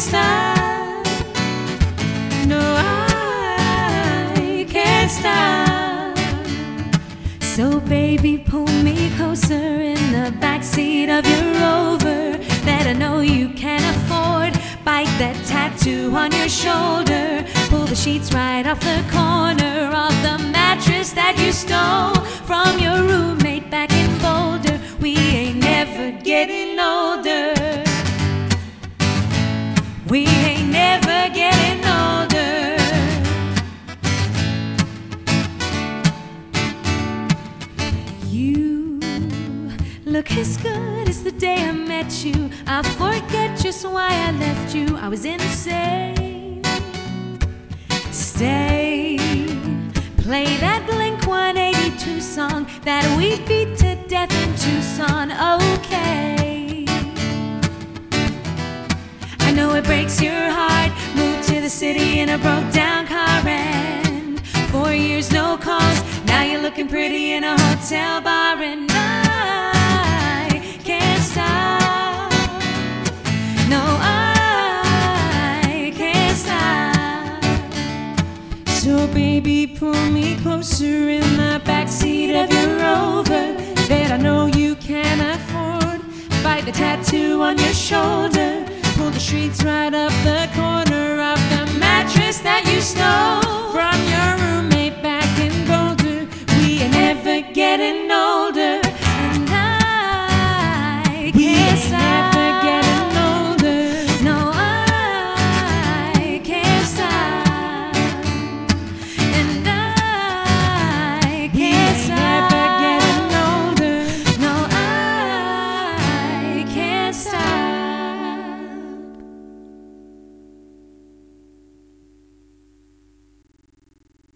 stop. No, I can't stop. So baby, pull me closer in the backseat of your Rover that I know you can afford. Bite that tattoo on your shoulder. Pull the sheets right off the corner of the mattress that you stole You look as good as the day I met you. I forget just why I left you. I was insane. Stay, play that Blink 182 song that we beat to death in Tucson. Okay. I know it breaks your heart. Moved to the city in a broke down pretty in a hotel bar and I can't stop. No, I can't stop. So baby, pull me closer in the backseat of your Rover that I know you can afford. Bite the tattoo on your shoulder, pull the sheets right up the